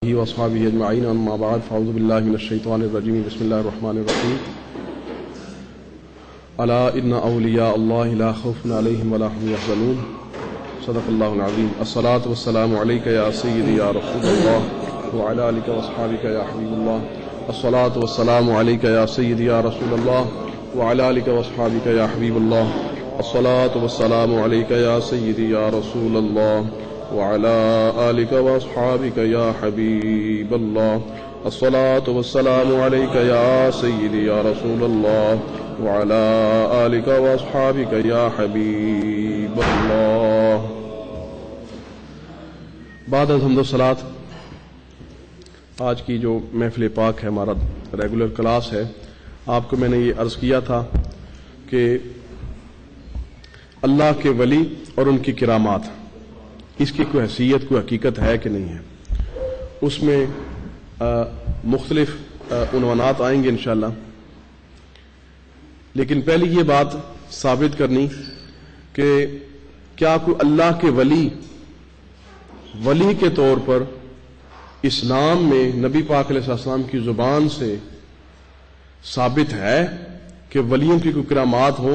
वसहाबी अजमाइन अम्माबाद फ़ाउज़बिल्लिमिनशैतवानरजीम बसमीम अला इन अलिया सदक़ल्लाहुल अस्सलातु वस्सलामु अलैका या सय्यदी या रसूलल्लाह। व अला आलिका वअसहाबिका या हबीबल्लाह। अस्सलातु वस्सलामु अलैका या सय्यदी या रसूलल्लाह। व अला आलिका वअसहाबिका या हबीबल्लाह। अस्सलातु वस्सलामु अलैका या सय्यदी या रसूलल्लाह। वला आलिक वसहाबिक या हबीब अल्लाह अस्सलातु वस्सलामु अलैका या सय्यदी या रसूल अल्लाह वला आलिक वसहाबिक या हबीब अल्लाह बाद सलात आज की जो महफिल पाक है हमारा रेगुलर क्लास है आपको मैंने ये अर्ज़ किया था कि अल्लाह के वली और उनकी किरामात इसकी कोई हैसियत, कोई हकीकत है कि नहीं है। उसमें मुख्तलिफ़ उनवानात आएँगे इनशाला लेकिन पहले ये बात साबित करनी कि क्या कोई अल्लाह के वली वली के तौर पर इस्लाम में नबी पाक की ज़ुबान से साबित है कि वलियों की कोई करामात हो,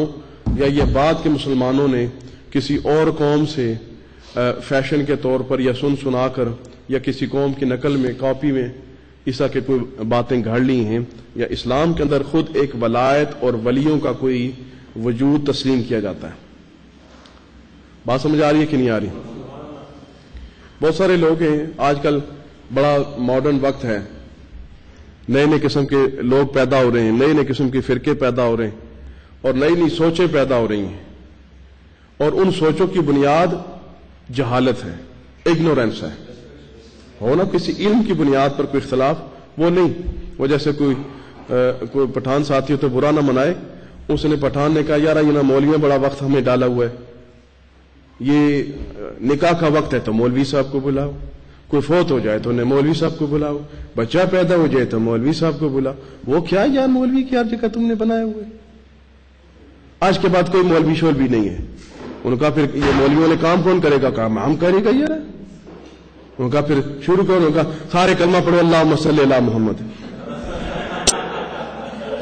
या ये बात के मुसलमानों ने किसी और कौम से फ़ैशन के तौर पर या सुन सुनाकर या किसी कौम की नकल में, कॉपी में ईसा के कोई बातें घड़ ली हैं या इस्लाम के अंदर खुद एक वलायत और वलियों का कोई वजूद तस्लीम किया जाता है। बात समझ आ रही है कि नहीं आ रही? बहुत सारे लोग हैं, आजकल बड़ा मॉडर्न वक्त है। नए नए किस्म के लोग पैदा हो रहे हैं नए नए किस्म के फिरके पैदा हो रहे हैं और नई नई सोचें पैदा हो रही हैं। और उन सोचों की बुनियाद जहालत है इग्नोरेंस है। हो ना किसी इल्म की बुनियाद पर कोई इख्तलाफ वो नहीं। वो जैसे कोई आ, कोई पठान साथी हो तो बुरा ना मनाए। उसने पठान ने कहा यार ये ना मौलवियों बड़ा वक्त हमें डाला हुआ है। ये निकाह का वक्त है तो मौलवी साहब को बुलाओ। कोई फोत हो जाए तो उन्हें मौलवी साहब को बुलाओ। बच्चा पैदा हो जाए तो मौलवी साहब को बुलाओ। वो क्या यार मौलवी की हर जगह तुमने बनाए हुए? आज के बाद कोई मौलवी शोलवी नहीं है। उनका फिर ये मौलवियों ने काम कौन करेगा? काम हम करेगा यार उनका फिर शुरू करो उनका सारे कलमा पढ़ो अल्लाह मसल मोहम्मद।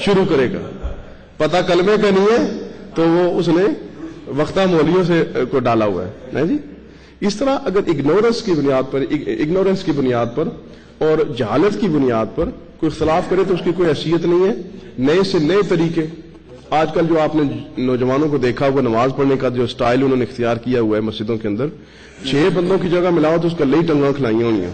शुरू करेगा। पता कलमे का नहीं है तो वो उसने वक्ता मौलियों से को डाला हुआ है। नहीं जी? इस तरह अगर इग्नोरेंस की बुनियाद पर इग्नोरेंस की बुनियाद पर और जहालत की बुनियाद पर कोई इख्तलाफ करे तो उसकी कोई हैसियत नहीं है। नए से नए तरीके। आजकल जो आपने नौजवानों को देखा हुआ नमाज़ पढ़ने का जो स्टाइल उन्होंने इख्तियार किया हुआ है मस्जिदों के अंदर, छह बंदों की जगह मिलाओ तो उसका लई टंगा खिलाई होनी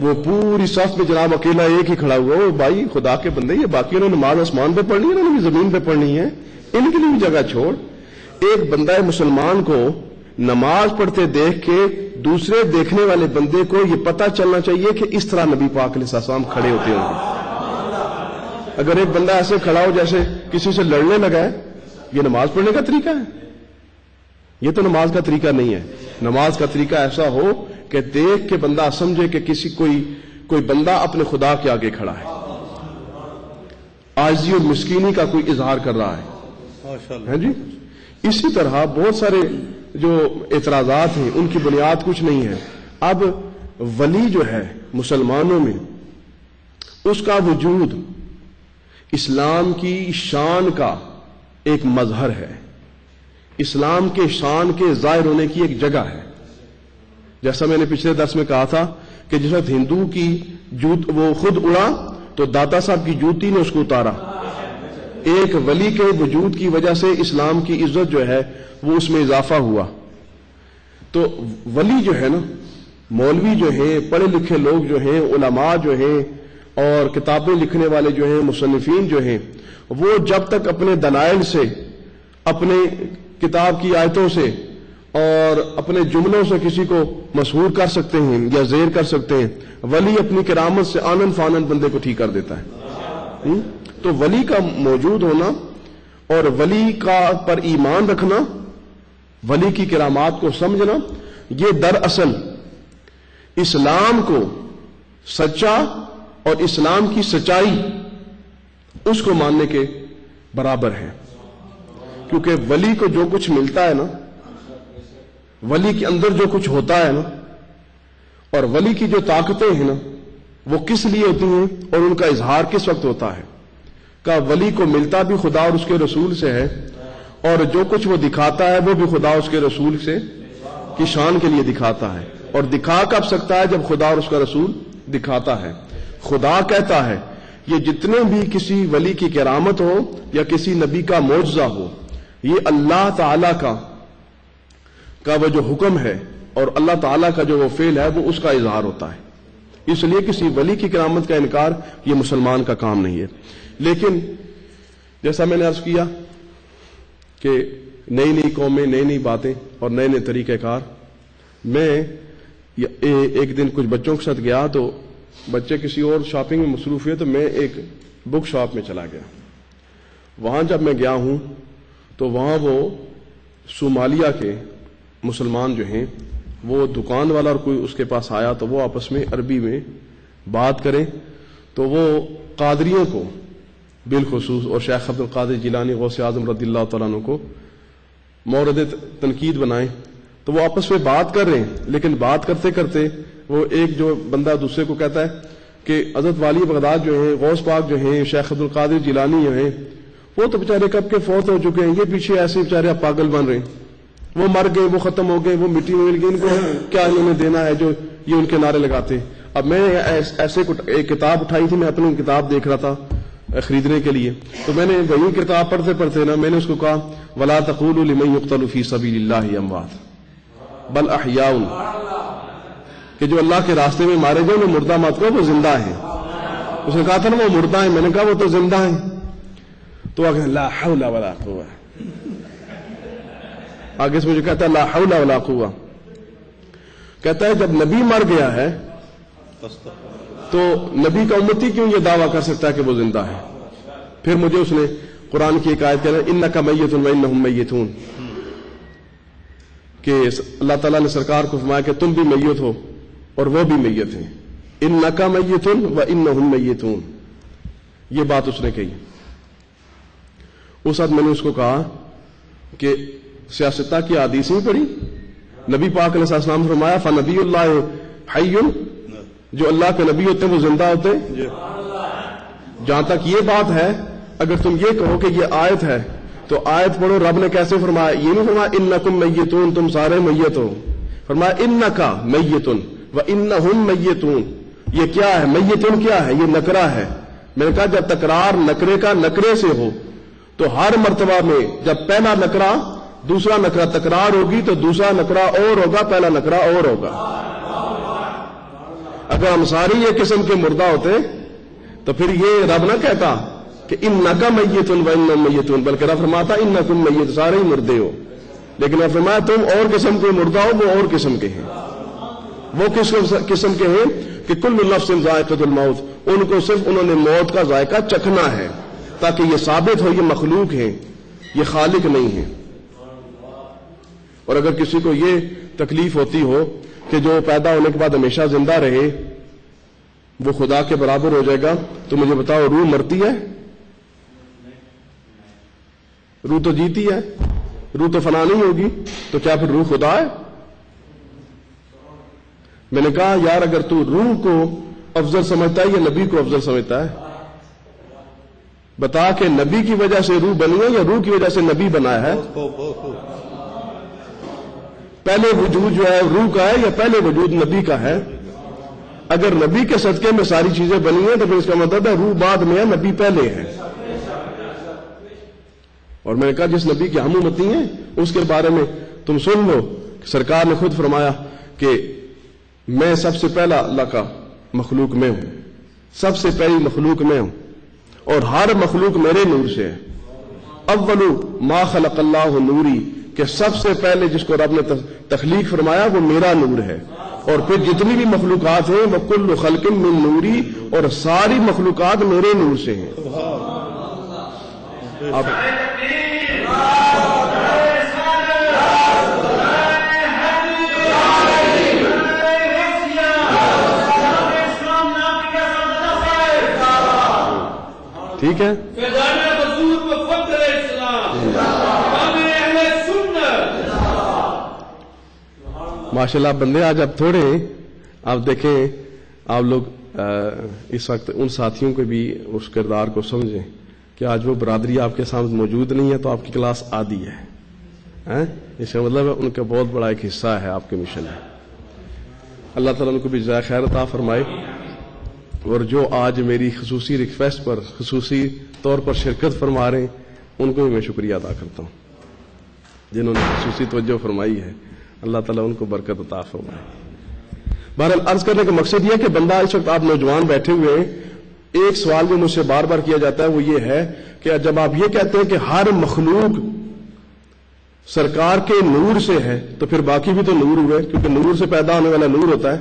वो पूरी सफ में जनाब अकेला एक ही खड़ा हुआ वो भाई, खुदा के बंदे, ये बाकी उन्होंने नमाज़ आसमान पे पढ़नी है उन्होंने भी ज़मीन पे पढ़नी है, इनके लिए भी जगह छोड़। एक बंदा है मुसलमान को नमाज़ पढ़ते देख के दूसरे देखने वाले बंदे को ये पता चलना चाहिए कि इस तरह नबी पाक खड़े होते होंगे। अगर एक बंदा ऐसे खड़ा हो जैसे किसी से लड़ने लगा है ये नमाज़ पढ़ने का तरीका है? ये तो नमाज़ का तरीका नहीं है। नमाज़ का तरीका ऐसा हो कि देख के बंदा समझे कि किसी कोई कोई बंदा अपने खुदा के आगे खड़ा है। आजी और मुस्किनी का कोई इजहार कर रहा है। है जी? इसी तरह बहुत सारे जो एतराजात हैं उनकी बुनियाद कुछ नहीं है। अब वली जो है मुसलमानों में उसका वजूद इस्लाम की शान का एक मजहर है। इस्लाम के शान के ज़ाहिर होने की एक जगह है। जैसा मैंने पिछले दर्स में कहा था कि जिस वक्त हिंदू की जूत वो खुद उड़ा तो दाता साहब की जूती ने उसको उतारा। एक वली के वजूद की वजह से इस्लाम की इज़्ज़त जो है, वो उसमें इजाफा हुआ। तो वली जो है ना, मौलवी जो है, पढ़े लिखे लोग जो हैं, उलमा जो हैं और किताबें लिखने वाले जो हैं मुसनफिन जो हैं, वो जब तक अपने दलाइल से, अपने किताब की आयतों से और अपने जुमलों से किसी को मशहूर कर सकते हैं या जेर कर सकते हैं, वली अपनी करामत से आनंद फानंद बंदे को ठीक कर देता है हुँ? तो वली का मौजूद होना और वली का पर ईमान रखना, वली की करामात को समझना, ये दरअसल इस्लाम को सच्चा और इस्लाम की सच्चाई उसको मानने के बराबर है। क्योंकि वली को जो कुछ मिलता है ना, वली के अंदर जो कुछ होता है ना, और वली की जो ताकतें हैं ना, वो किस लिए होती हैं और उनका इजहार किस वक्त होता है? का वली को मिलता भी खुदा और उसके रसूल से है, और जो कुछ वो दिखाता है, वो भी खुदा उसके रसूल से, की शान के लिए दिखाता है। और दिखा कब सकता है जब खुदा और उसका रसूल दिखाता है? खुदा कहता है ये जितने भी किसी वली की करामत हो या किसी नबी का मुआवजा हो ये अल्लाह ताला का का वो जो हुक्म है और अल्लाह ताला का जो वो फेल है वो उसका इजहार होता है। इसलिए किसी वली की करामत का इनकार ये मुसलमान का काम नहीं है। लेकिन जैसा मैंने अर्ज़ किया कि नई नई कौमें नई नई बातें और नए नए तरीक़ेकार मैं ए, एक दिन कुछ बच्चों के साथ गया तो बच्चे किसी और शॉपिंग में मसरूफ हुए तो मैं एक बुक शॉप में चला गया। वहाँ जब मैं गया हूँ तो वहाँ वो सोमालिया के मुसलमान जो हैं, वो दुकान वाला और कोई उसके पास आया तो वो आपस में अरबी में बात करें तो वो कादरियों को बिलखसूस और शेख अब्दुल कादिर जिलानी, गौस आज़म रदील्ला तु को मौरद तनकीद बनाए तो वो आपस में बात कर रहे हैं, लेकिन बात करते करते वो एक जो बंदा दूसरे को कहता है कि हज़रत वाली बगदाद जो है, गौस पाक जो है, शेख अब्दुल कादिर जिलानी जो है, वो तो बेचारे कब के फौत हो चुके हैं, ये पीछे ऐसे बेचारे आप पागल बन रहे हैं। वो मर गए, वो खत्म हो गए, वो मिट्टी में मिल गई, इनको क्या इन्होंने देना है जो ये उनके नारे लगाते हैं? अब मैं ऐसे एक किताब उठाई थी, मैं अपनी किताब देख रहा था खरीदने के लिए। तो मैंने वही किताब पढ़ते पढ़ते ना, मैंने उसको कहा, वला तकूल युक्तलफी सभी अमवात। बल अहियाउन। कि जो अल्लाह के रास्ते में मारे गए, वो मुर्दा मत कहो, वो ज़िंदा है। उसने कहा था ना, वो मुर्दा है। मैंने कहा, वो तो ज़िंदा है। तो आगे, ला आगे से मुझे कहता है लाहौला वला कुआ कहता है, जब नबी मर गया है तो नबी का उम्मती क्यों यह दावा कर सकता है कि वो ज़िंदा है? फिर मुझे उसने कुरान की एक आयत कहना इन का मैतुन व इन मैतून कि अल्लाह ताला ने सरकार को फरमाया कि तुम भी मैयत हो और वो भी मैयत हैं। इन नका मैतुन व इन मैतून ये बात उसने कही। उस वक्त मैंने उसको कहा कि सियासता की आदीस नहीं पढ़ी। नबी पाक ने फरमाया फ़ा नबी हयुन जो अल्लाह के नबी होते हैं वो ज़िंदा होते जहाँ तक ये बात है अगर तुम ये कहो कि ये आयत है तो आयत पढ़ो, रब ने कैसे फरमाया? ये नहीं फरमाया इन नकुम मैतून तुम सारे मैयत हो। फरमाया इन नका मैतुन व इन हम मैतून ये क्या है? मैतुन क्या है? ये नकरा है। मैंने कहा, जब तकरार नकरे का नकरे से हो तो हर मरतबा में जब पहला नकरा, दूसरा नकरा तकरार होगी तो दूसरा नकरा और होगा, पहला नकरा और होगा। अगर हम सारी ये किस्म के मुर्दा होते तो फिर ये रब ना कहता कि इन नका मैतुन व इन मैतुन बल्कि फरमाता इन मैत सारे ही मुर्दे हो। लेकिन फरमाया, तुम और किस्म के मुर्दा हो, वो और किस्म के हैं। वो किस किस्म के हैं कि कुल लफ्स उनको सिर्फ़ उन्होंने मौत का जायका चखना है, ताकि ये साबित हो, ये मखलूक है, ये खालिक नहीं है। और अगर किसी को ये तकलीफ़ होती हो कि जो पैदा होने के बाद हमेशा ज़िंदा रहे, वो खुदा के बराबर हो जाएगा तो मुझे बताओ, रूह मरती है? रूह तो जीती है, रूह तो फना नहीं होगी तो क्या फिर रूह खुदा है? मैंने कहा, यार, अगर तू रूह को अफजल समझता है या नबी को अफजल समझता है? बता के नबी की वजह से रूह बनी है या रूह की वजह से नबी बनाया है? पहले वजूद जो है, रूह का है या पहले वजूद नबी का है? अगर नबी के सदके में सारी चीज़ें बनी हैं तो फिर इसका मतलब है रूह बाद में है, नबी पहले है। और मैंने कहा, जिस नबी की हम उम्मती हैं, उसके बारे में तुम सुन लो। सरकार ने खुद फरमाया कि मैं सबसे पहला अल्लाह का मखलूक में हूँ। सबसे पहली मखलूक में हूँ। और हर मखलूक मेरे नूर से है। अव्वलू मा खलक अल्लाह नूरी, कि सबसे पहले जिसको रब ने तखलीक फरमाया, वो मेरा नूर है। और फिर जितनी भी मखलूकत हैं वह कुल खलकिन नूरी, और सारी मखलूकत मेरे नूर से हैं। अब ठीक है? माशाल्लाह, बंदे आज अब थोड़े आप देखें, आप लोग इस वक्त उन साथियों को भी उस किरदार को समझें। कि आज वो बरादरी आपके सामने मौजूद नहीं है तो आपकी क्लास आदि है। हैं? इसका मतलब है उनका बहुत बड़ा एक हिस्सा है, आपके मिशन में अल्लाह ताला उनको भी जय खैर अता फरमाए। और जो आज मेरी खसूसी रिक्वेस्ट पर, खसूसी तौर पर शिरकत फरमा रहे उनको भी मैं शुक्रिया अदा करता हूँ। जिन्होंने खसूसी तवज्जो फरमाई है, अल्लाह ताला उनको बरकत अता फरमाए। बहरहाल, अर्ज़ करने का मकसद यह कि बंदा इस वक्त आप नौजवान बैठे हुए हैं एक सवाल जो मुझसे बार बार किया जाता है वो ये है कि जब आप ये कहते हैं कि हर मखलूक सरकार के नूर से है तो फिर बाकी भी तो नूर हुए, क्योंकि नूर से पैदा होने वाला नूर होता है,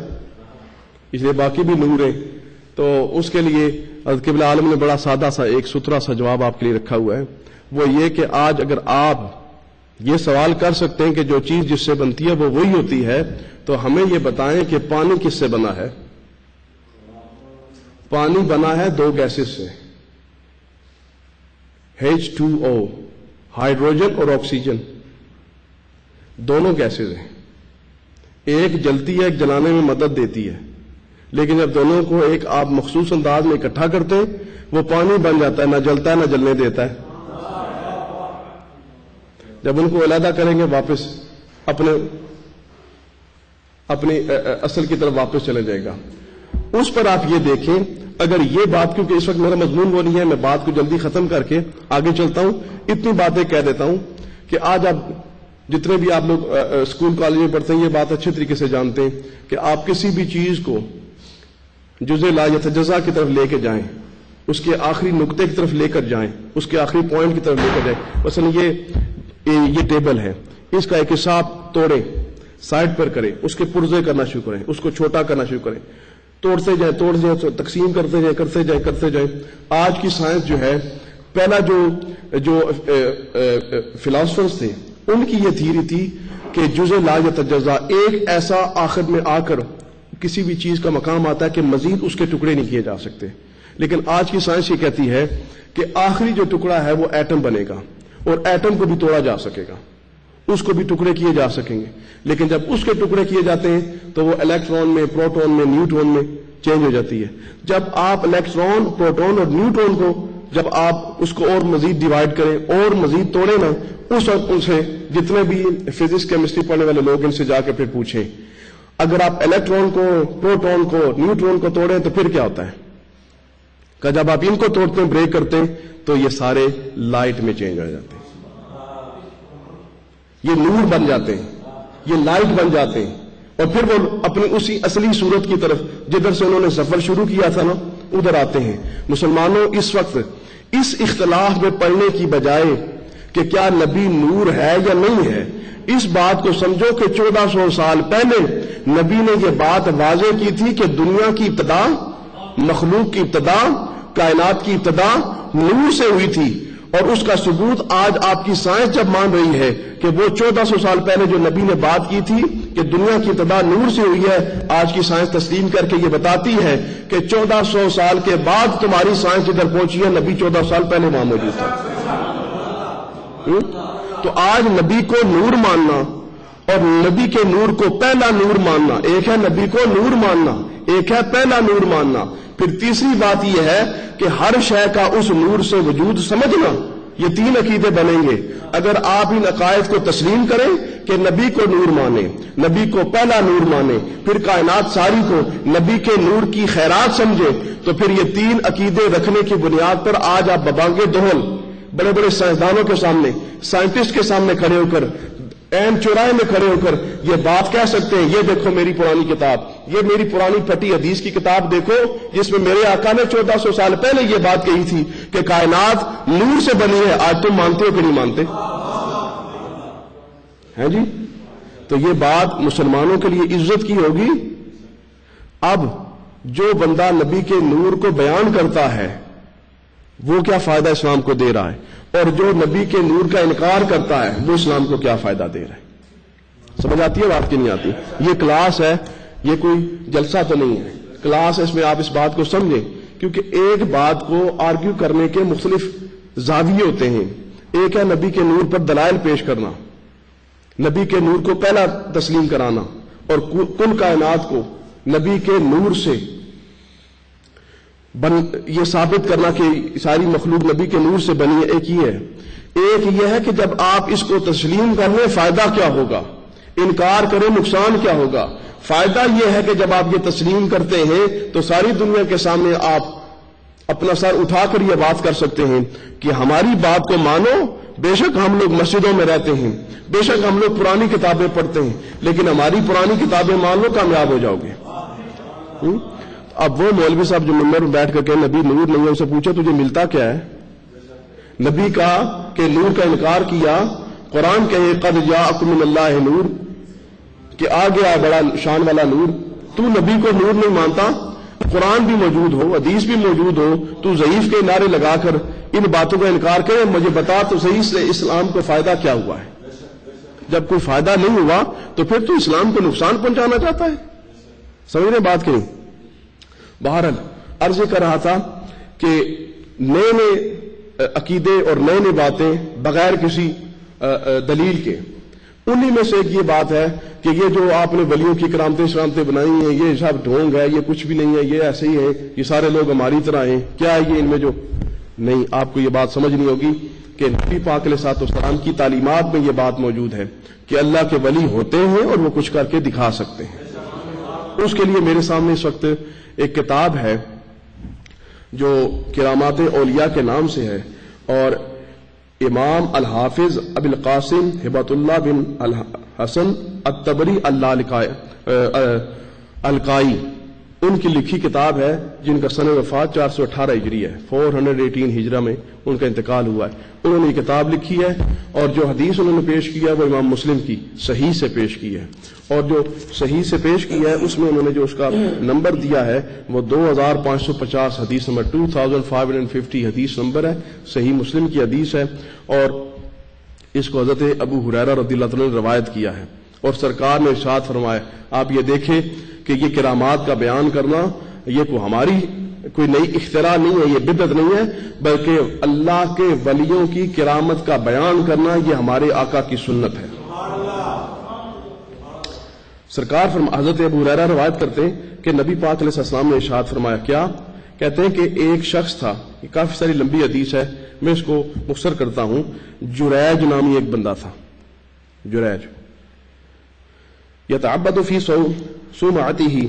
इसलिए बाकी भी नूर है। तो उसके लिए किबला आलम ने बड़ा सादा सा, एक सुथरा सा जवाब आपके लिए रखा हुआ है। वो ये कि आज अगर आप ये सवाल कर सकते हैं कि जो चीज़ जिससे बनती है, वो वही होती है तो हमें ये बताएँ कि पानी किससे बना है? पानी बना है दो गैसेस से। एच टू ओ हाइड्रोजन और ऑक्सीजन दोनों गैसेज हैं। एक जलती है, एक जलाने में मदद देती है। लेकिन जब दोनों को एक आप मखसूस अंदाज में इकट्ठा करते हैं, वो पानी बन जाता है, ना जलता है, ना जलने देता है। जब उनको अलहदा करेंगे, वापस अपने, अपनी असल की तरफ़ वापस चले जाएगा। उस पर आप ये देखें, अगर ये बात, क्योंकि इस वक्त मेरा मजमून वो नहीं है, मैं बात को जल्दी खत्म करके आगे चलता हूँ, इतनी बातें कह देता हूँ कि आज आप जितने भी आप लोग स्कूल कॉलेज में पढ़ते हैं, ये बात अच्छे तरीके से जानते हैं कि आप किसी भी चीज़ को जुजे ला जजा की तरफ़ लेके जाएँ, उसके आखिरी नुकते की तरफ़ लेकर जाएँ, उसके आखिरी पॉइंट की तरफ़ लेकर जाएँ। मसलन ये ये टेबल है। इसका एक हिसाब तोड़े, साइड पर करें, उसके पुर्जे करना शुरू करें, उसको छोटा करना शुरू करें। तोड़ते जाए, तोड़ जाए तो तकसीम करते जाए करते जाए करते जाए। आज की साइंस जो है, पहला जो जो फिलासफर्स थे, उनकी ये थीरी थी कि जुजे ला या एक ऐसा आखिर में आकर किसी भी चीज़ का मकाम आता है कि मजीद उसके टुकड़े नहीं किए जा सकते। लेकिन आज की साइंस ये कहती है कि आखिरी जो टुकड़ा है वो एटम बनेगा और एटम को भी तोड़ा जा सकेगा। उसको भी टुकड़े किए जा सकेंगे। लेकिन जब उसके टुकड़े किए जाते हैं तो वो इलेक्ट्रॉन में प्रोटॉन में न्यूट्रॉन में चेंज हो जाती है। जब आप इलेक्ट्रॉन प्रोटॉन और न्यूट्रॉन को, जब आप उसको और मजीद डिवाइड करें, और मजीद तोड़े ना, उस वक्त उनसे जितने भी फिजिक्स केमिस्ट्री पढ़ने वाले लोग इनसे जाकर फिर पूछें। अगर आप इलेक्ट्रॉन को प्रोटॉन को न्यूट्रॉन को तोड़े तो फिर क्या होता है? जब आप इनको तोड़ते हैं ब्रेक करते हैं तो ये सारे लाइट में चेंज हो जाते हैं। ये नूर बन जाते हैं, ये लाइट बन जाते हैं। और फिर वो अपनी उसी असली सूरत की तरफ़, जिधर से उन्होंने सफ़र शुरू किया था ना, उधर आते हैं। मुसलमानों, इस वक्त, इस इख्तलाफ में पढ़ने की बजाय कि क्या नबी नूर है या नहीं है, इस बात को समझो कि 1400 साल पहले नबी ने यह बात वाजे की थी कि दुनिया की इब्तदा, मखलूक की इब्तदा, कायनात की इब्तदा नूर से हुई थी। और उसका सबूत आज आपकी साइंस जब मान रही है कि वो 1400 साल पहले जो नबी ने बात की थी कि दुनिया की तदा नूर से हुई है, आज की साइंस तस्लीम करके ये बताती है कि 1400 साल के बाद तुम्हारी साइंस जिधर पहुँची है, नबी 14 साल पहले वहाँ मौजूद था? तो आज नबी को नूर मानना और नबी के नूर को पहला नूर मानना, एक है नबी को नूर मानना एक है पहला नूर मानना। फिर तीसरी बात यह है कि हर शय का उस नूर से वजूद समझना, ये तीन अकीदे बनेंगे। अगर आप इन अकायद को तस्लीम करें कि नबी को नूर माने, नबी को पहला नूर माने, फिर कायनात सारी को नबी के नूर की खैरात समझे तो फिर ये तीन अकीदे रखने की बुनियाद पर आज आप बबांगे दोहल बड़े बड़े साइंसदानों के सामने, साइंटिस्ट के सामने खड़े होकर एन चौराहे में खड़े होकर, ये बात कह सकते हैं, ये देखो मेरी पुरानी किताब, ये मेरी पुरानी फटी हदीस की किताब देखो, जिसमें मेरे आका ने चौदह सौ साल पहले ये बात कही थी कि कायनात नूर से बनी है, आज तुम मानते हो कि नहीं मानते? हैं जी? तो ये बात मुसलमानों के लिए इज़्ज़त की होगी। अब जो बंदा नबी के नूर को बयान करता है, वो क्या फ़ायदा इस्लाम को दे रहा है? और जो नबी के नूर का इनकार करता है, वो इस्लाम को क्या फ़ायदा दे रहा है? समझ आती है बात की नहीं आती? ये क्लास है, ये कोई जलसा तो नहीं है। क्लास है, इसमें आप इस बात को समझें, क्योंकि एक बात को आर्ग्यू करने के मुख्तलिफ़ जाविये होते हैं। एक है नबी के नूर पर दलाइल पेश करना, नबी के नूर को पहला तस्लीम कराना, और कुल कायनात को नबी के नूर से बन, ये साबित करना कि सारी मखलूक नबी के नूर से बनी है, एक ही है। एक यह है कि जब आप इसको तस्लीम कर लें फ़ायदा क्या होगा? इनकार करें, नुकसान क्या होगा? फ़ायदा यह है कि जब आप ये तस्लीम करते हैं तो सारी दुनिया के सामने आप अपना सर उठाकर यह बात कर सकते हैं कि हमारी बात को मानो। बेशक हम लोग मस्जिदों में रहते हैं, बेशक हम लोग पुरानी किताबें पढ़ते हैं, लेकिन हमारी पुरानी किताबें मान लो कामयाब हो जाओगे। हुँ? अब वो मौलवी साहब जो मंदिर में बैठ करके नबी नूर नहीं है उसे पूछा, तुझे मिलता क्या है? नबी का के नूर का इनकार किया, कुरान कहे, कद या नूर, कि आ गया बड़ा शान वाला नूर। तू नबी को नूर नहीं मानता, कुरान भी मौजूद हो अदीस भी मौजूद हो, तू जयीफ के नारे लगाकर इन बातों का इनकार करे, मुझे बता तो सही से इस्लाम को फ़ायदा क्या हुआ है? जब कोई फ़ायदा नहीं हुआ तो फिर तू इस्लाम को नुकसान पहुंचाना चाहता है। समझ रहे बात कहीं? बहरल अर्ज़ कर रहा था कि नए नए अकीदे और नए नई बातें बगैर किसी दलील के। उन्हीं में से एक ये बात है कि ये जो आपने वलियों की करामतें शरामतें बनाई हैं, ये सब ढोंग है, ये कुछ भी नहीं है, ये ऐसे ही है, ये सारे लोग हमारी तरह हैं। क्या है ये इनमें जो? नहीं, आपको ये बात समझनी होगी कि नबी पाक सलाम की तालीमत में ये बात मौजूद है कि अल्लाह के वली होते हैं और वो कुछ करके दिखा सकते हैं। उसके लिए मेरे सामने इस वक्त एक किताब है, जो किरामात ओलिया के नाम से है, और इमाम अल हाफिज अबिल कासिम हिबतुल्ला बिन अल हसन अतबरी अलकाई। उनकी लिखी किताब है, जिनका सन वफात चार सौ अठारह हिजरी है। फोर हंड्रेड एटीन हिजरा में उनका इंतकाल हुआ है। उन्होंने ये किताब लिखी है, और जो हदीस उन्होंने पेश किया वो इमाम मुस्लिम की सही से पेश की है। और जो सही से पेश किया है, उसमें उन्होंने जो उसका नंबर दिया है, वो दो हज़ार पाँच सौ पचास हदीस number two thousand five hundred fifty हदीस नंबर है, सही मुस्लिम की हदीस है, और इसको हज़रत अबू हुरैरा रदी ने रवायत किया है। और सरकार ने इर्शाद फरमाया। आप ये देखें कि ये करामात का बयान करना, ये को हमारी कोई नई इख्तरा नहीं है, ये बिदत नहीं है, बल्कि अल्लाह के वलियों की किरामत का बयान करना, ये हमारे आका की सुन्नत है। सरकार फरमा, हज़रत अबू रैरा रवायत करते हैं कि नबी पाक ने इशाद फरमाया, क्या? कहते हैं कि एक शख्स था, ये काफ़ी सारी लंबी हदीस है, मैं इसको मुख्तर करता हूँ, जुरैज नामी एक बंदा था, जुरैज। यताबद फ़ी सो सुमाती ही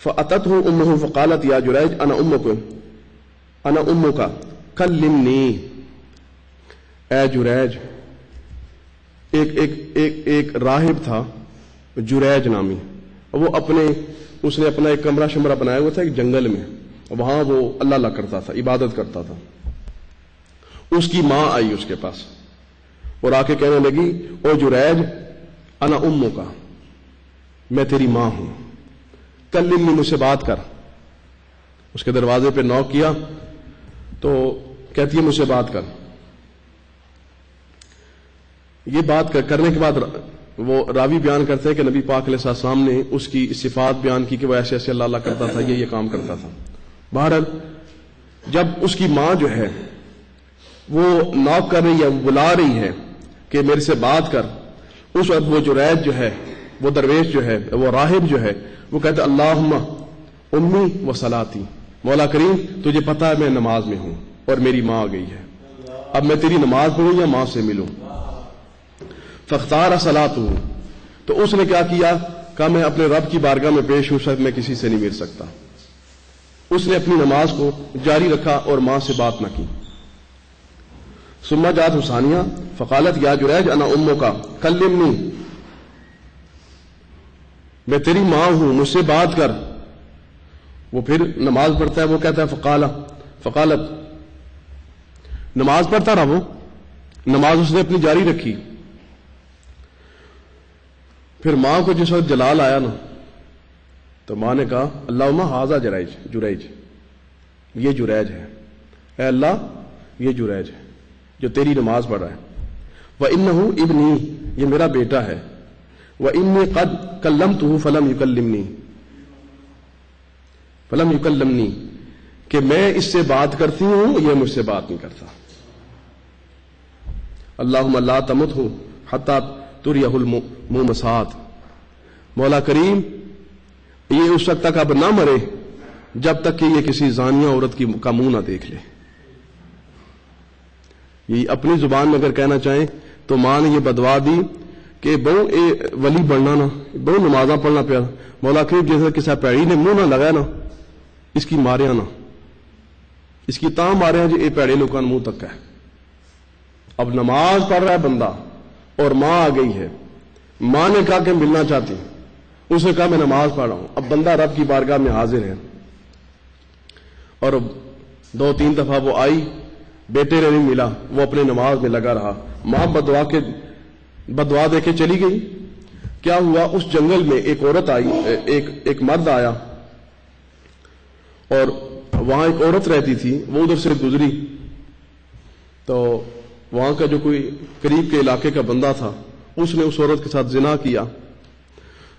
फ़अतत हो उम्म फ़कालत या जुरैज अना उम्म को अना उम्म का कल जुरैज एक एक एक एक राहिब था जुरैज नामी वो अपने उसने अपना एक कमरा शमरा बनाया हुआ था एक जंगल में। वहाँ वो अल्लाह अल्लाह करता था, इबादत करता था। उसकी माँ आई उसके पास और आके कहने लगी, ओ जुरैज, अना उम्मो का मैं तेरी माँ हूँ। कल ने मुझसे बात कर। उसके दरवाजे पे नॉक किया तो कहती है मुझसे बात कर। ये बात कर, करने के बाद वो रावी बयान करते हैं कि नबी पाक सामने उसकी सिफात बयान की कि वो ऐसे ऐसे अल्लाह करता था ये ये काम करता था। बहरहाल जब उसकी माँ जो है वो नॉक कर रही है बुला रही है कि मेरे से बात कर उस वक्त वो जो रैद जो है वो दरवेश जो है, वो राहिब जो है, वो कहते अल्लाह उम्मी व सलाती, मौला करीम, तुझे पता है मैं नमाज़ में हूँ और मेरी माँ आ गई है। अब मैं तेरी नमाज़ पढ़ू या माँ से मिलूं? फख्तार सलात हूँ तो उसने क्या किया? कहा, मैं अपने रब की बारगाह में पेश हूँ शायद मैं किसी से नहीं मिल सकता। उसने अपनी नमाज़ को जारी रखा और माँ से बात न की। सुम्मा जात हुसानिया, फकालत या जुरैज अना उम्मों का कल्लिमनी मैं तेरी माँ हूँ, मुझसे बात कर। वो फिर नमाज़ पढ़ता है, वो कहता है, फकाला, फकालत। नमाज़ पढ़ता रहा वो। नमाज़ उसने अपनी जारी रखी। फिर माँ को जिस वक्त जलाल आया ना तो माँ ने कहा अल्लाह हाजा जराइज, जुरैज। ये जुरैज है। ए अल्लाह, ये जुरैज है, जो तेरी नमाज़ पढ़ रहा है। वह इन इबनी, ये मेरा बेटा है। वह इन कद कल्लम तू फलम युकल्लिमनी फलम युकल्लमनी कि मैं इससे बात करती हूँ यह मुझसे बात नहीं करता। अल्लाह अल्लाह तमुत हो हता तुरहुल मुमसात। मौला करीम, ये उस वक्त तक अब ना मरे, जब तक कि ये किसी जानिया औरत की का मुँह ना देख ले। ये अपनी ज़ुबान में अगर कहना चाहें तो माँ ने यह बदवा दी कि बहु, ए वली बनना ना, बहु नमाजा पढ़ना पिया मौला करीब जैसे किसी पैड़ी ने मुँह ना लगाया ना, इसकी मारिया ना। इसकी ता मारिया जो ये पैड़े लोगों ने मुँह तक है अब नमाज़ पढ़ रहा है बंदा, और माँ आ गई है। माँ ने कहा कि मिलना चाहती। उसने कहा, मैं नमाज़ पढ़ रहा हूँ। अब बंदा रब की बारगाह में हाजिर है। और दो तीन दफ़ा वो आई, बेटे ने नहीं मिला, वो अपने नमाज़ में लगा रहा। माँ बदवा के बदवा देके चली गई। क्या हुआ? उस जंगल में एक औरत आई, एक एक मर्द आया। और वहाँ एक औरत रहती थी, वो उधर से गुजरी। तो वहाँ का जो कोई करीब के इलाके का बंदा था, उसने उस औरत के साथ जिना किया।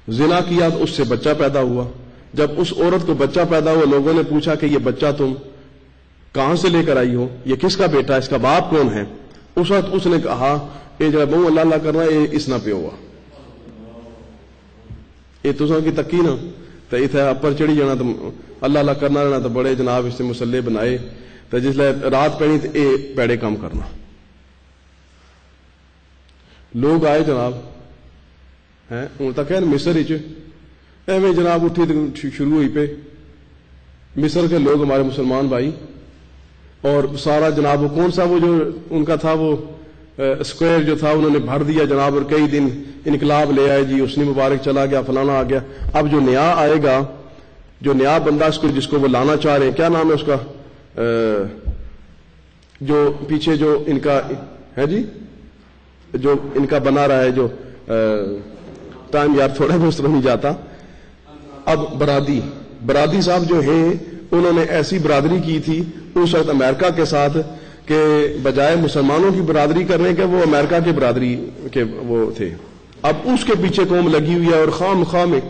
जिना किया तो उससे बच्चा पैदा हुआ। जब उस औरत को बच्चा पैदा हुआ, लोगों ने पूछा कि ये बच्चा तुम कहाँ से लेकर आई हो? ये किसका बेटा इसका बाप कौन है? उस वक्त उसने कहा ये जरा बहु अल्लाह अल्लाह करना ये इस ना पे हुआ ये तुसा की तकी ना तो इतने अपर चढ़ी जाना तो अल्लाह अल्लाह करना रहना तो बड़े जनाब इससे मुसले बनाए तो जिसले रात पैनी तो ये पैड़े काम करना लोग आए जनाब हैं हूँ तक है मिस्र च एवं जनाब उठी शुरू हुई पे मिस्र के लोग हमारे मुसलमान भाई और सारा जनाब वो कौन सा वो जो उनका था वो स्क्वायर जो था, उन्होंने भर दिया जनाब, और कई दिन इनकलाब ले आए जी, उसने मुबारक चला गया, फलाना आ गया। अब जो नया आएगा, जो नया बंदा उसको जिसको वो लाना चाह रहे हैं, क्या नाम है उसका? जो पीछे जो इनका, है जी? जो इनका बना रहा है, जो टाइम यार थोड़ा बहुत नहीं जाता। अब बरादी बरादी साहब जो है, उन्होंने ऐसी बरादरी की थी, उस वक्त अमेरिका के साथ के बजाय मुसलमानों की बरादरी करने के, वो अमेरिका के बरादरी के वो थे। अब उसके पीछे कौम लगी हुई है और खाम खाम एक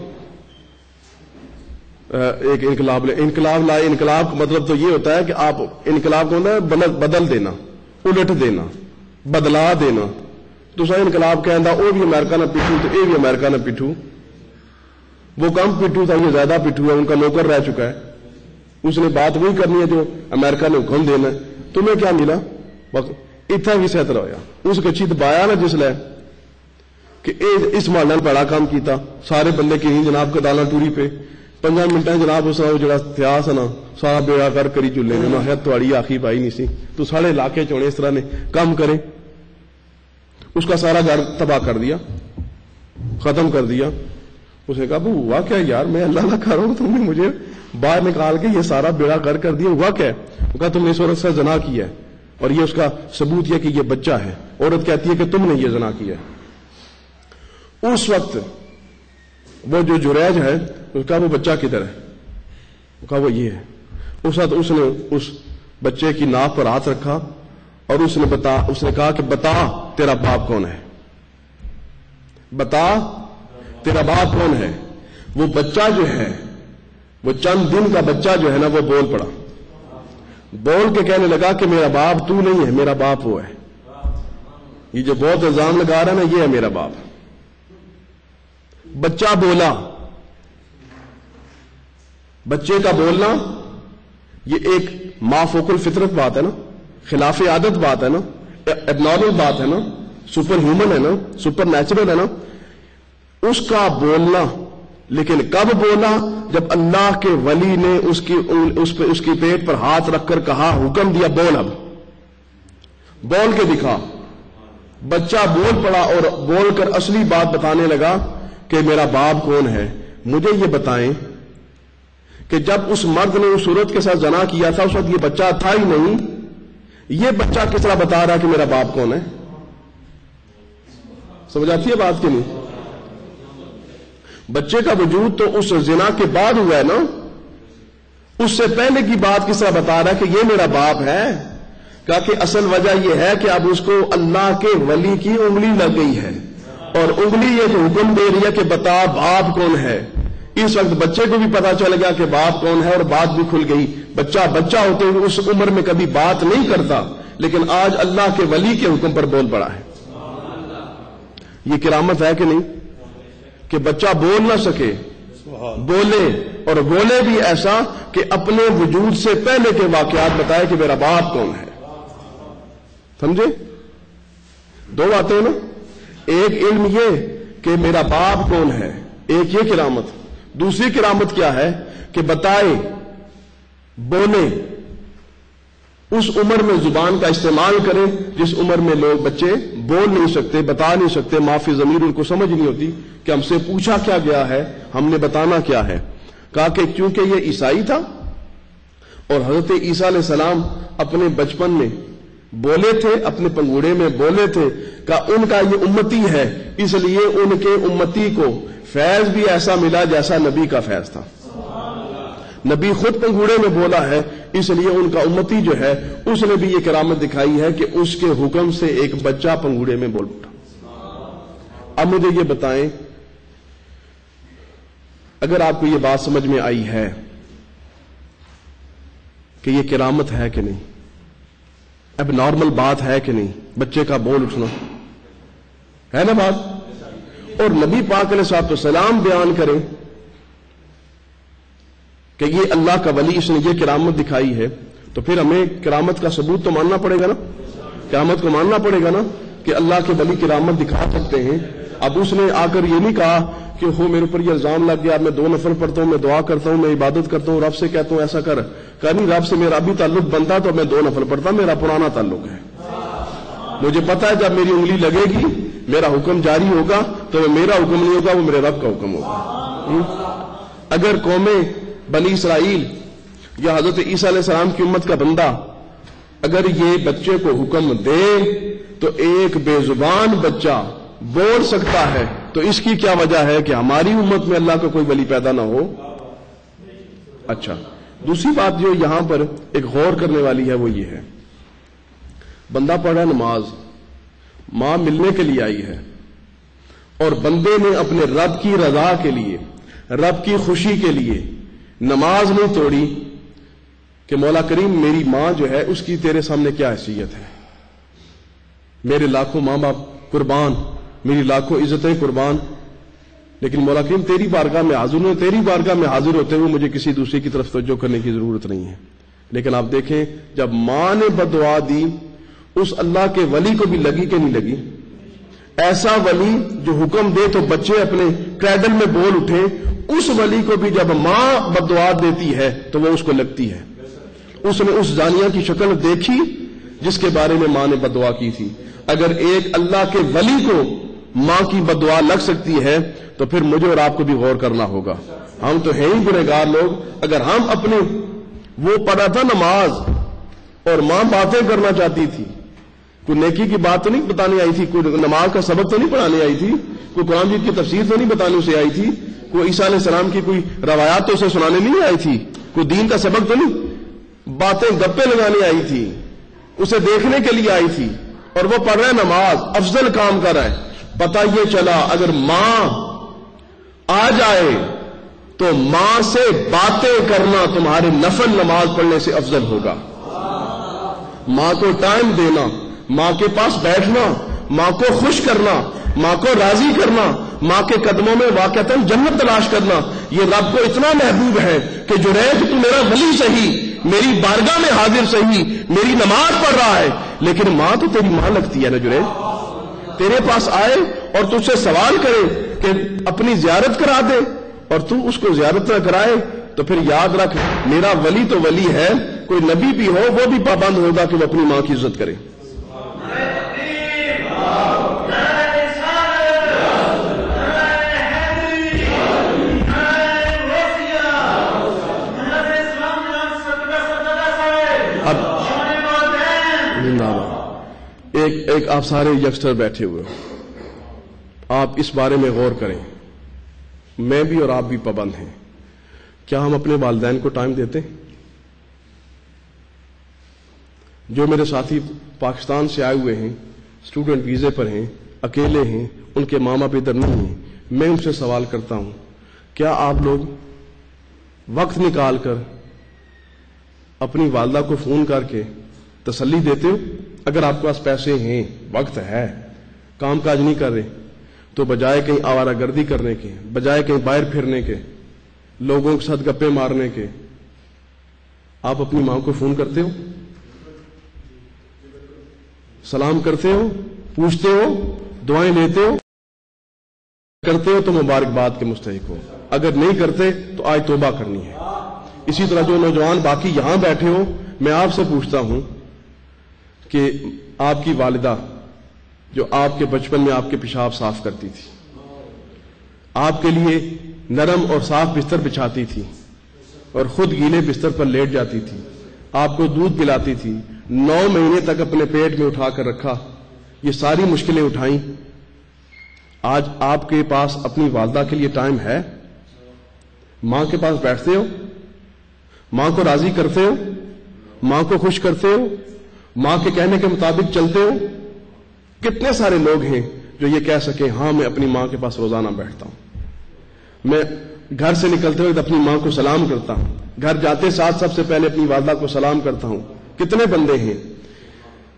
एक इनकलाब ले, इनकलाब लाए, इनकलाब का मतलब तो ये होता है कि आप इनकलाब को है बदल देना, उलट देना, बदला देना। तो सा इनकलाब कहता वो भी अमेरिका ने पिटू तो ये भी अमेरिका ने पिटू। वो कम पिटू था, ये ज़्यादा पिटू है, उनका नौकर रह चुका है। उसने बात वही करनी है जो अमेरिका ने हुक्म देना है। तुम्हें क्या मिला? इतना भी सैतर होया उस गच्छी दबाया ना जिसलै कि इस माल बड़ा काम किया सारे बंदे की जनाब कदाला टूरी पे। पंजा मिनटा जनाब उस जो इतिहास ना, सारा बेड़ा कर करी चुले ने। मैं थोड़ी आखी पाई नहीं सी। तो सारे इलाके चोने इस तरह ने काम करे। उसका सारा घर तबाह कर दिया। खत्म कर दिया। उसने कहा हुआ क्या यार, मैं अल्लाह ना कर रहा हूँ तुमने मुझे बाहर निकाल के ये सारा बेड़ा कर कर दिया, हुआ क्या? कहा, तुमने इस औरत से जना किया है और ये उसका सबूत यह कि ये बच्चा है। औरत कहती है कि तुमने ये जना किया है। उस वक्त वो जो जुरैज है, उसका वो बच्चा किधर है? कहा, वो ये है। उस वक्त उसने उस बच्चे की नाक पर हाथ रखा और उसने बता, उसने कहा कि बता, तेरा बाप कौन है? बता, तेरा बाप कौन है? वो बच्चा जो है वो चंद दिन का बच्चा जो है ना, वो बोल पड़ा। बोल के कहने लगा कि मेरा बाप तू नहीं है, मेरा बाप वो है। ये जो बहुत इल्ज़ाम लगा रहा है ना, ये है मेरा बाप। बच्चा बोला, बच्चे का बोलना, ये एक माफोकुल फितरत बात है ना, खिलाफ आदत बात है ना एबनॉर्मल बात है ना सुपर ह्यूमन है ना सुपर नेचुरल है ना, उसका बोलना लेकिन कब बोला? जब अल्लाह के वली ने उसकी उस पे, उसकी पेट पर हाथ रखकर कहा हुक्म दिया बोल अब। बोल के दिखा। बच्चा बोल पड़ा और बोलकर असली बात बताने लगा कि मेरा बाप कौन है। मुझे ये बताएँ कि जब उस मर्द ने उस सूरत के साथ जना किया था उस वक्त ये बच्चा था ही नहीं। ये बच्चा किस तरह बता रहा कि मेरा बाप कौन है? समझ आती है बात के नहीं? बच्चे का वजूद तो उस जिना के बाद हुआ है ना? उससे पहले की बात किस तरह बता रहा है कि ये मेरा बाप है? कहा कि असल वजह यह है कि अब उसको अल्लाह के वली की उंगली लग गई है। और उंगली ये हुक्म दे रही है कि बता, बाप कौन है? इस वक्त बच्चे को भी पता चल गया कि बाप कौन है और बात भी खुल गई। बच्चा बच्चा होते हुए उस उम्र में कभी बात नहीं करता, लेकिन आज अल्लाह के वली के हुक्म पर बोल पड़ा है। ये किरामत है कि नहीं? कि बच्चा बोल ना सके। बोले और बोले भी ऐसा कि अपने वजूद से पहले के वाकयात बताए कि मेरा बाप कौन है। समझे? दो बातें ना। एक इल्म ये कि मेरा बाप कौन है। एक ये किरामत। दूसरी किरामत क्या है कि बताए बोले उस उम्र में ज़ुबान का इस्तेमाल करें, जिस उम्र में लोग बच्चे बोल नहीं सकते, बता नहीं सकते, माफ़ी जमीर उनको समझ नहीं होती कि हमसे पूछा क्या गया है, हमने बताना क्या है। कहा कि क्योंकि ये ईसाई था और हज़रत ईसा सलाम अपने बचपन में बोले थे, अपने पंगूड़े में बोले थे का उनका ये उम्मती है, इसलिए उनके उम्मती को फैज भी ऐसा मिला जैसा नबी का फैज था। नबी खुद पंगूड़े में बोला है इसलिए उनका उम्मती जो है, उसने भी ये करामत दिखाई है कि उसके हुक्म से एक बच्चा पंगूड़े में बोल उठा। अब मुझे ये बताएँ, अगर आपको ये बात समझ में आई है कि ये करामत है कि नहीं, अब नॉर्मल बात है कि नहीं, बच्चे का बोल उठना, है ना बात? और नबी पाक साहब तो सलाम बयान करें कि ये अल्लाह का वली इसने ये करामत दिखाई है तो फिर हमें करामत का सबूत तो मानना पड़ेगा ना? करामत को मानना पड़ेगा ना कि अल्लाह के वली करामत दिखा सकते हैं। अब उसने आकर ये नहीं कहा कि, हो, मेरे ऊपर ये इल्ज़ाम लग गया, मैं दो नफल पढ़ता हूँ, मैं दुआ करता हूँ, मैं इबादत करता हूँ, रब से कहता हूँ ऐसा कर। नहीं, रब से मेरा अभी ताल्लुक बनता तो मैं दो नफल पढ़ता, मेरा पुराना ताल्लुक है। मुझे पता है जब मेरी उंगली लगेगी, मेरा हुक्म जारी होगा तो मेरा हुक्म नहीं होगा, वो मेरे रब का हुक्म होगा। हम्म? अगर कौमें बनी इसराइल, या हज़रत ईसा सलाम की उम्मत का बंदा, अगर ये बच्चे को हुक्म दे तो एक बेजुबान बच्चा बोल सकता है। तो इसकी क्या वजह है कि हमारी उम्मत में अल्लाह का कोई वली पैदा ना हो? अच्छा दूसरी बात जो यहाँ पर एक गौर करने वाली है वो ये है। बंदा पढ़ा नमाज़, माँ मिलने के लिए आई है, और बंदे ने अपने रब की रजा के लिए, रब की खुशी के लिए नमाज़ नहीं तोड़ी कि मौला करीम मेरी माँ जो है, उसकी तेरे सामने क्या हैसियत है? मेरे लाखों माँ बाप कुर्बान, मेरी लाखों इज्जतें कुर्बान, लेकिन मौला करीम तेरी बारगाह में हाजिर हूँ तेरी बारगाह में हाजिर होते हुए मुझे किसी दूसरे की तरफ़ तोज्जो करने की ज़रूरत नहीं है। लेकिन आप देखें, जब माँ ने बदवा दी, उस अल्लाह के वली को भी लगी कि नहीं लगी? ऐसा वली जो हुक्म दे तो बच्चे अपने, क्रैडल में बोल उठे उस वली को भी जब माँ बदवा देती है तो वो उसको लगती है। उसने उस जानिया की शक्ल देखी, जिसके बारे में माँ ने बदवा की थी। अगर एक अल्लाह के वली को माँ की बदवा लग सकती है तो फिर मुझे और आपको भी गौर करना होगा। हम तो हैं ही गुनेगार लोग। अगर हम अपने वो पढ़ा था नमाज़, और माँ बातें करना चाहती थी, कोई नेकी की बात तो नहीं बताने आई थी, कोई नमाज़ का सबक तो नहीं पढ़ाने आई थी, कोई कुरान जी की तफसीर तो नहीं बताने उसे आई थी कोई ईसा सलाम की कोई रवायात तो उसे सुनाने नहीं आई थी? कोई दीन का सबक तो नहीं? बातें गप्पे लगाने आई थी। उसे देखने के लिए आई थी। और वो पढ़ रहे नमाज़, अफजल काम कर रहा है। पता ये चला, अगर माँ आ जाए तो माँ से बातें करना तुम्हारे नफल नमाज़ पढ़ने से अफजल होगा। माँ को टाइम देना, माँ के पास बैठना, माँ को खुश करना, माँ को राज़ी करना माँ के कदमों में वाकता जन्नत तलाश करना, ये रब को इतना महबूब है कि जो रहे कि तू मेरा वली सही, मेरी बारगाह में हाजिर सही, मेरी नमाज़ पढ़ रहा है। लेकिन माँ तो तेरी माँ लगती है ना जुरे तेरे पास आए और तुझसे सवाल करे कि अपनी जियारत करा दे, और तू उसको जियारत न कराए तो फिर याद रख, मेरा वली तो वली है, कोई नबी भी हो, वो भी पाबंद होगा कि वो अपनी माँ की इज़्ज़त करे। एक एक आप सारे यंगस्टर बैठे हुए हो। आप इस बारे में गौर करें। मैं भी और आप भी पाबंद हैं। क्या हम अपने वालदेन को टाइम देते? जो मेरे साथी पाकिस्तान से आए हुए हैं, स्टूडेंट वीजे पर हैं, अकेले हैं, उनके मामा भी इधर नहीं हैं, मैं उनसे सवाल करता हूँ, क्या आप लोग वक्त निकाल कर अपनी वालदा को फ़ोन करके तसल्ली देते हो? अगर आपके पास पैसे हैं, वक्त है काम काज नहीं कर रहे तो बजाय कहीं आवारागर्दी करने के, बजाय कहीं बाहर फिरने के, लोगों के साथ गप्पे मारने के, आप अपनी माँ को फ़ोन करते हो? सलाम करते हो? पूछते हो? दुआएँ लेते हो? करते हो तो मुबारकबाद के मुस्तक हो। अगर नहीं करते तो आज तोबा करनी है। इसी तरह जो नौजवान बाकी यहाँ बैठे हो, मैं आपसे पूछता हूँ कि आपकी वालिदा जो आपके बचपन में आपके पेशाब साफ़ करती थी, आपके लिए नरम और साफ़ बिस्तर बिछाती थी और खुद गीले बिस्तर पर लेट जाती थी, आपको दूध पिलाती थी, नौ महीने तक अपने पेट में उठाकर रखा, ये सारी मुश्किलें उठाई। आज आपके पास अपनी वालदा के लिए टाइम है? माँ के पास बैठते हो? माँ को राज़ी करते हो? माँ को खुश करते हो? माँ के कहने के मुताबिक चलते हो। कितने सारे लोग हैं जो ये कह सके, हाँ, मैं अपनी माँ के पास रोज़ाना बैठता हूँ। मैं घर से निकलते वक्त अपनी माँ को सलाम करता हूँ। घर जाते साथ सबसे पहले अपनी वालदा को सलाम करता हूँ। कितने बंदे हैं।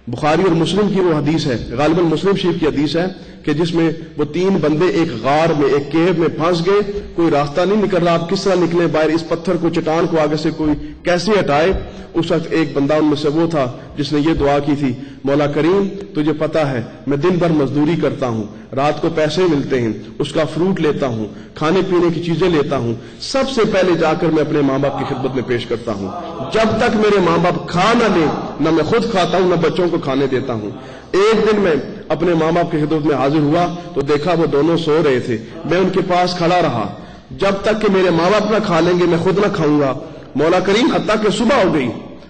बुखारी और मुस्लिम की वो हदीस है गालिबन मुस्लिम शरीफ की हदीस है कि जिसमें वो तीन बंदे एक गार में, एक केव में फंस गए, कोई रास्ता नहीं निकल रहा। आप किस तरह निकले? बाहर इस पत्थर को, चट्टान को आगे से कोई कैसे हटाए? उस वक्त एक बंदा उनमें से वो था जिसने ये दुआ की थी, मौला करीम, तुझे पता है, मैं दिन भर मजदूरी करता हूँ, रात को पैसे मिलते हैं, उसका फ्रूट लेता हूँ, खाने पीने की चीज़ें लेता हूँ, सबसे पहले जाकर मैं अपने माँ बाप की खिदमत में पेश करता हूँ। जब तक मेरे माँ बाप खा ना ले, न मैं खुद खाता हूँ, न बच्चों को खाने देता हूँ। एक दिन मैं अपने माँ बाप की खिदमत में हाजिर हुआ तो देखा वो दोनों सो रहे थे, मैं उनके पास खड़ा रहा। जब तक कि मेरे माँ बाप ना खा लेंगे, मैं खुद ना खाऊँगा। मौला करीम हत्या के सुबह हो गई,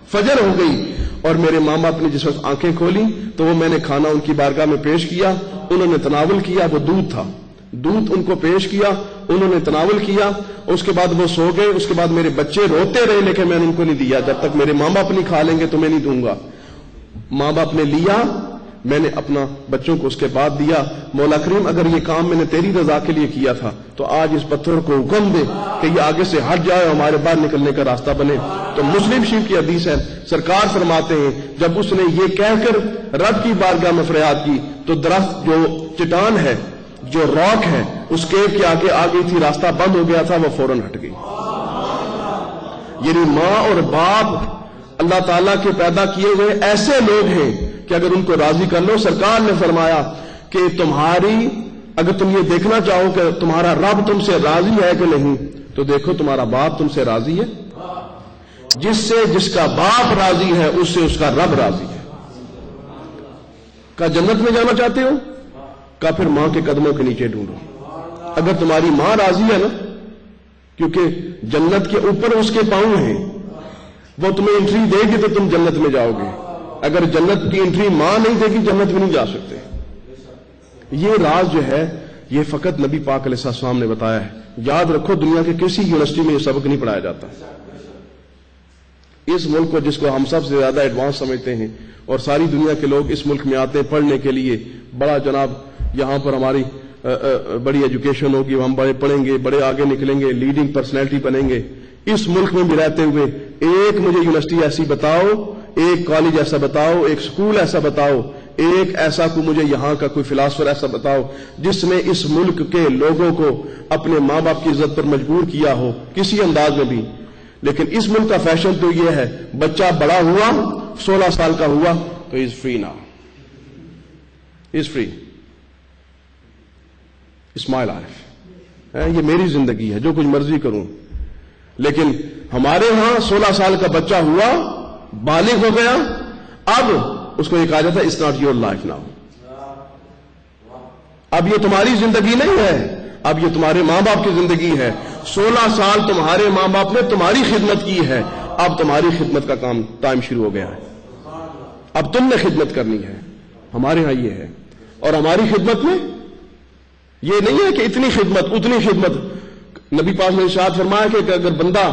फजर हो गई और मेरे माँ बाप ने जिस वक्त आँखें खोली तो वो मैंने खाना उनकी बारगाह में पेश किया, उन्होंने तनावल किया, वो दूध था। दूध उनको पेश किया, उन्होंने तनावल किया, उसके बाद वो सो गए, उसके बाद मेरे बच्चे रोते रहे, लेकिन मैंने उनको नहीं दिया। जब तक मेरे माँ बाप नहीं खा लेंगे तो मैं नहीं दूँगा। माँ बाप ने लिया मैंने अपना बच्चों को उसके बाद दिया। मौला करीम, अगर ये काम मैंने तेरी रजा के लिए किया था तो आज इस पत्थर को हुक्म दे कि ये आगे से हट जाए और हमारे बाहर निकलने का रास्ता बने। तो मुस्लिम शिव की हदीस है, सरकार फरमाते हैं, जब उसने ये कहकर रब की बारगाह में फरियाद की तो दरख्त जो चटान है, जो रॉक है उसके के आगे आ गई थी, रास्ता बंद हो गया था वह फ़ौरन हट गई। यानी माँ और बाप अल्लाह ताला के पैदा किए हुए ऐसे लोग हैं कि अगर उनको राज़ी कर लो, सरकार ने फरमाया कि तुम्हारी, अगर तुम ये देखना चाहो कि तुम्हारा रब तुमसे राज़ी है कि नहीं तो देखो तुम्हारा बाप तुमसे राज़ी है। जिससे जिसका बाप राज़ी है, उससे उसका रब राज़ी है। का जन्नत में जाना चाहते हो? का फिर माँ के कदमों के नीचे ढूंढो? अगर तुम्हारी माँ राज़ी है ना, क्योंकि जन्नत के ऊपर उसके पाँव हैं वो तुम्हें एंट्री देगी तो तुम जन्नत में जाओगे। अगर जन्नत की एंट्री माँ नहीं देगी जन्नत में नहीं जा सकते। ये राज जो है ये फकत नबी पाक साम ने बताया है। याद रखो दुनिया के किसी यूनिवर्सिटी में ये सबक नहीं पढ़ाया जाता। इस मुल्क को जिसको हम सबसे ज़्यादा एडवांस समझते हैं और सारी दुनिया के लोग इस मुल्क में आते हैं पढ़ने के लिए बड़ा जनाब यहाँ पर हमारी आ, आ, बड़ी एजुकेशन होगी हम बड़े पढ़ेंगे बड़े आगे निकलेंगे लीडिंग पर्सनैलिटी बनेंगे। इस मुल्क में भी रहते हुए एक मुझे यूनिवर्सिटी ऐसी बताओ, एक कॉलेज ऐसा बताओ, एक स्कूल ऐसा बताओ, एक ऐसा को मुझे यहाँ का कोई फिलासफर ऐसा बताओ, जिसने इस मुल्क के लोगों को अपने माँ बाप की इज़्ज़त पर मजबूर किया हो, किसी अंदाज में भी। लेकिन इस मुल्क का फ़ैशन तो यह है, बच्चा बड़ा हुआ, सोलह साल का हुआ तो इज़ फ्री ना इज़ फ्री स्माइल आरिफ ये मेरी ज़िंदगी है, जो कुछ मर्ज़ी करूँ। लेकिन हमारे यहाँ सोलह साल का बच्चा हुआ, बालिग हो गया, अब उसको ये कहा जाता है it's not your life now अब ये तुम्हारी ज़िंदगी नहीं है, अब ये तुम्हारे माँ बाप की ज़िंदगी है। सोलह साल तुम्हारे माँ बाप ने तुम्हारी खिदमत की है, अब तुम्हारी खिदमत का काम टाइम शुरू हो गया है। अब तुमने खिदमत करनी है। हमारे यहाँ ये है। और हमारी खिदमत में ये नहीं है कि इतनी खिदमत, उतनी खिदमत। नबी पास ने इशाद फरमाया कि अगर बंदा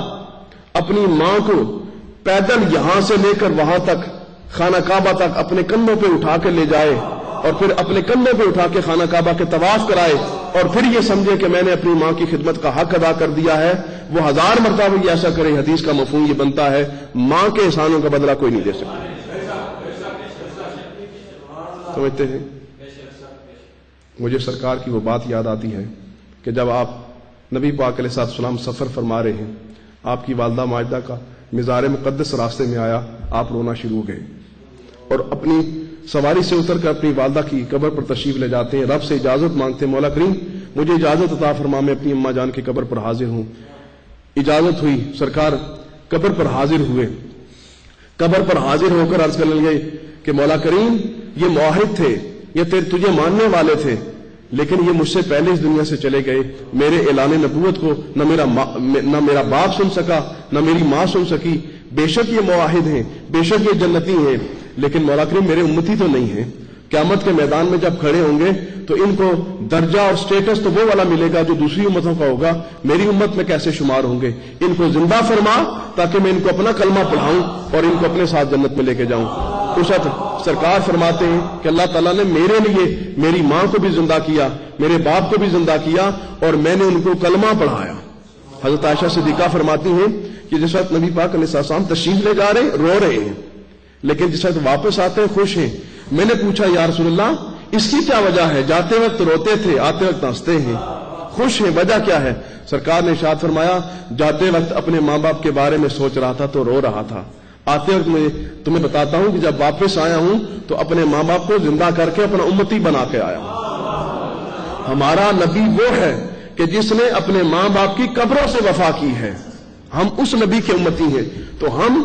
अपनी माँ को पैदल यहाँ से लेकर वहाँ तक, खाना काबा तक अपने कंधों पे उठा के ले जाए और फिर अपने कंधों पे उठा के खाना काबा के तवाफ कराए और फिर ये समझे कि मैंने अपनी माँ की खिदमत का हक अदा कर दिया है, वो हज़ार मरतबा ये ऐसा करे, हदीस का मफहूम ये बनता है, माँ के एहसानों का बदला कोई नहीं दे सकता। समझते हैं? मुझे सरकार की वो बात याद आती है कि जब आप नबी पाक सलाम सफ़र फरमा रहे हैं। आपकी वालदा माजदा का मिज़ार मुकदस रास्ते में आया, आप रोना शुरू हो गए। और अपनी सवारी से उतर कर अपनी वालदा की कब्र पर तशरीफ़ ले जाते हैं। रब से इजाज़त मांगते हैं, मौला करीम, मुझे इजाज़त अता फरमा, मैं अपनी अम्मा जान की कब्र पर हाजिर हूँ। इजाज़त हुई, सरकार कब्र पर हाजिर हुए। कब्र पर हाजिर होकर अर्ज़ करने लगे कि मौला करीम, ये मुहिद थे, ये तेरे, तुझे मानने वाले थे। लेकिन ये मुझसे पहले इस दुनिया से चले गए। मेरे ऐलान नबूत को न मेरा न मेरा बाप सुन सका, न मेरी माँ सुन सकी। बेशक ये मुआहिद हैं, बेशक ये जन्नती हैं, लेकिन मौला करीम मेरे उम्मती तो नहीं है। क्यामत के मैदान में जब खड़े होंगे तो इनको दर्जा और स्टेटस तो वो वाला मिलेगा जो दूसरी उम्मतों का होगा। मेरी उम्मत में कैसे शुमार होंगे? इनको ज़िंदा फरमा, ताकि मैं इनको अपना कलमा पढ़ाऊं और इनको अपने साथ जन्नत में लेके जाऊँ। उस सरकार फरमाते हैं कि अल्लाह ताला ने मेरे लिए मेरी माँ को भी ज़िंदा किया, मेरे बाप को भी ज़िंदा किया और मैंने उनको कलमा पढ़ाया। हज़रत आयशा सिद्दीका फरमाती हैं कि जिस वक्त नबी पाक साम तशरीफ़ ले जा रहे, रो रहे हैं, लेकिन जिस वक्त वापस आते हैं, खुश हैं। मैंने पूछा यार रसुल्ला इसकी क्या वजह है? जाते वक्त रोते थे, आते वक्त हँसते हैं। खुश हैं, वजह क्या है? सरकार ने शाद फरमाया, जाते वक्त अपने माँ बाप के बारे में सोच रहा था तो रो रहा था। आते वक्त मैं तुम्हें बताता हूँ कि जब वापस आया हूँ तो अपने माँ बाप को ज़िंदा करके अपना उम्मती बना के आया हमारा नबी वो है कि जिसने अपने माँ बाप की कब्रों से वफा की है। हम उस नबी के उम्मती हैं। तो हम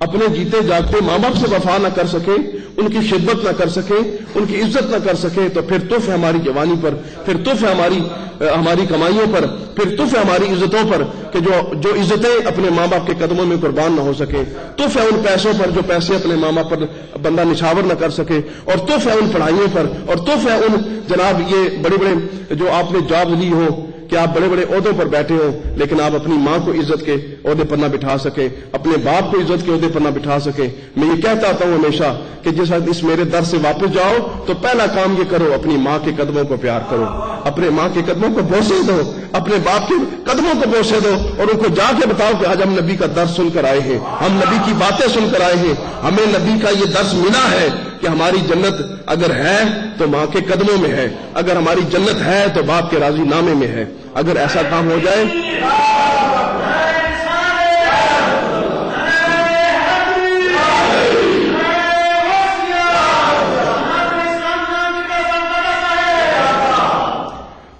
अपने जीते जागते माँ बाप से वफा न कर सके, उनकी खिदमत ना कर सके, उनकी इज़्ज़त न कर सके तो फिर तुफ है हमारी जवानी पर, फिर तुफ है हमारी हमारी कमाइयों पर, फिर तुफ है हमारी इज्जतों पर कि जो जो इज्जतें अपने माँ बाप के कदमों में कुर्बान न हो सके। तुफ है उन पैसों पर जो पैसे अपने माँ बाप पर बंदा निछावर न कर सके, और तुफ है उन पढ़ाइयों पर, और तुफ है उन, जनाब ये बड़े बड़े जो आपने जॉब ली हो कि आप बड़े बड़े अहदों पर बैठे हो, लेकिन आप अपनी माँ को इज़्ज़त के अहदे पर ना बिठा सके, अपने बाप को इज़्ज़त के अहदे पर ना बिठा सके। मैं ये कहता आता हूँ हमेशा कि जिस इस मेरे दर से वापस जाओ तो पहला काम ये करो, अपनी माँ के कदमों को प्यार करो। अपने माँ के कदमों को बोसे दो, अपने बाप के कदमों को बोसे दो, और उनको जाके बताओ कि आज हम नबी का दर्श सुनकर आए हैं। हम नबी की बातें सुनकर आए हैं। हमें नबी का ये दर्श मिला है कि हमारी जन्नत अगर है तो माँ के कदमों में है। अगर हमारी जन्नत है तो बाप के राज़ी नामे में है। अगर ऐसा काम हो जाए,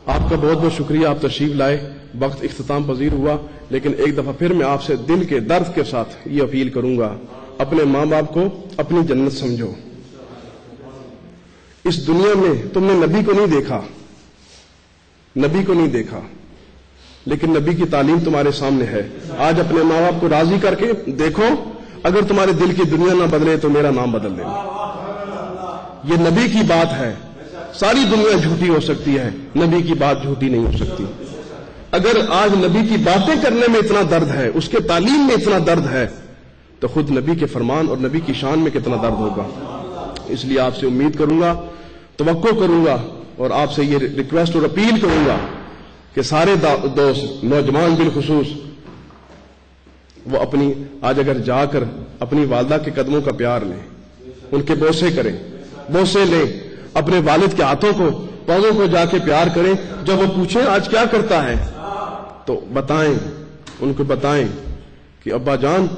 आपका बहुत बहुत शुक्रिया। आप तशरीफ़ लाए। वक्त इख्ताम पजीर हुआ। लेकिन एक दफ़ा फिर मैं आपसे दिल के दर्द के साथ ये अपील करूँगा। अपने माँ बाप को अपनी जन्नत समझो। इस दुनिया में तुमने नबी को नहीं देखा। नबी को नहीं देखा। लेकिन नबी की तालीम तुम्हारे सामने है। आज अपने माँ बाप को राज़ी करके देखो, अगर तुम्हारे दिल की दुनिया ना बदले तो मेरा नाम बदल देना। ये नबी की बात है। सारी दुनिया झूठी हो सकती है। नबी की बात झूठी नहीं हो सकती। अगर आज नबी की बातें करने में इतना दर्द है, उसके तालीम में इतना दर्द है तो खुद नबी के फरमान और नबी की शान में कितना दर्द होगा। इसलिए आपसे उम्मीद करूँगा तो करूँगा और आपसे ये रिक्वेस्ट और अपील करूँगा कि सारे दोस्त, नौजवान बिलखसूस, वो अपनी, आज अगर जाकर अपनी वालदा के कदमों का प्यार लें, उनके बोसे करें, बोसे लें, अपने वालिद के हाथों को, पौधों को जाके प्यार करें, जब वो पूछें, आज क्या करता है तो बताएँ, उनको बताएँ कि अब्बा जान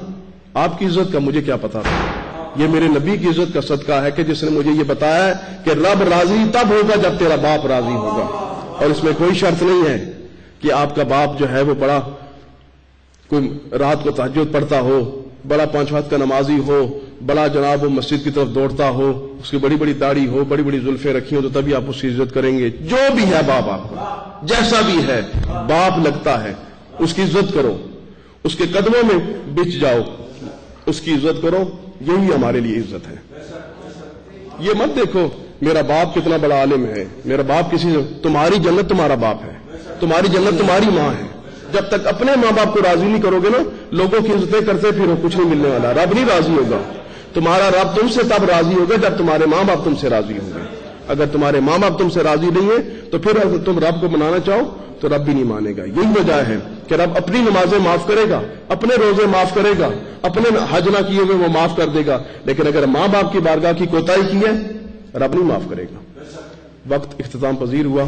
आपकी इज़्ज़त का मुझे क्या पता था? ये मेरे नबी की इज़्ज़त का सदका है कि जिसने मुझे ये बताया कि रब राज़ी तब होगा जब तेरा बाप राज़ी होगा। और इसमें कोई शर्त नहीं है कि आपका बाप जो है वो बड़ा कोई रात को तहजद पढ़ता हो, बड़ा पाँच हाथ का नमाजी हो, बड़ा जनाब वो मस्जिद की तरफ़ दौड़ता हो, उसकी बड़ी बड़ी दाढ़ी हो, बड़ी बड़ी जुल्फे रखी हो तो तभी आप उसकी इज़्ज़त करेंगे। जो भी है बाप आपको, जैसा भी है, बाप लगता है, उसकी इज़्ज़त करो, उसके कदमों में बिछ जाओ, उसकी इज़्ज़त करो यही हमारे लिए इज़्ज़त है। ये मत देखो, मेरा बाप कितना बड़ा आलिम है। मेरा बाप किसी तुम्हारी जन्नत तुम्हारा बाप है। तुम्हारी जन्नत तुम्हारी माँ है। जब तक अपने माँ बाप को राज़ी नहीं करोगे ना, लोगों की इज्जतें करते फिर, कुछ नहीं मिलने वाला। रब नहीं राज़ी होगा। तुम्हारा रब तुमसे तब राज़ी होगा जब तुम्हारे माँ बाप तुमसे राज़ी होंगे। अगर तुम्हारे माँ बाप तुमसे राज़ी नहीं है तो फिर तुम रब को बनाना चाहो तो रब भी नहीं मानेगा। यही वजह है कि रब अपनी नमाजें माफ़ करेगा, अपने रोज़े माफ़ करेगा, अपने हज ना किए हुए वो माफ़ कर देगा। लेकिन अगर माँ बाप की बारगाह की कोताही की है, रब नहीं माफ़ करेगा। वक्त इख्ताम पजीर हुआ।